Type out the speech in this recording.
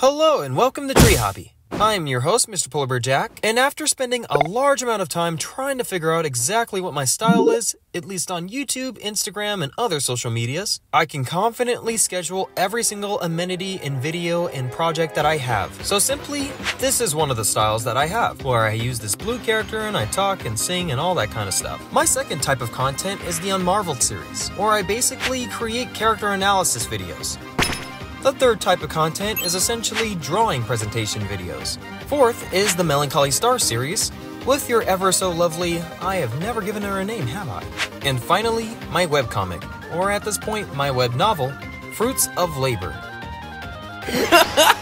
Hello and welcome to Tree Hobby. I'm your host, Mr. Polar Bear Jack, and after spending a large amount of time trying to figure out exactly what my style is, at least on YouTube, Instagram, and other social medias, I can confidently schedule every single amenity and video and project that I have. So simply, this is one of the styles that I have, where I use this blue character and I talk and sing and all that kind of stuff. My second type of content is the Unmarveled series, where I basically create character analysis videos. The third type of content is essentially drawing presentation videos. Fourth is the Melancholy Star series, with your ever so lovely, I have never given her a name, have I? And finally, my webcomic, or at this point, my web novel, Fruits of Labor.